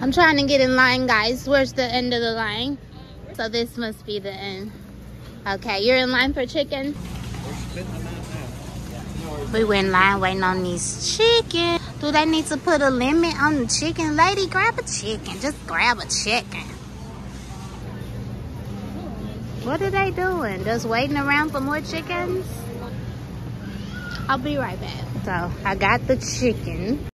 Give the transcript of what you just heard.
I'm trying to get in line, guys. Where's the end of the line? So this must be the end. Okay, you're in line for chicken. We were in line waiting on these chicken. Do they need to put a limit on the chicken? Lady, grab a chicken. Just grab a chicken. What are they doing? Just waiting around for more chickens? I'll be right back. So I got the chicken.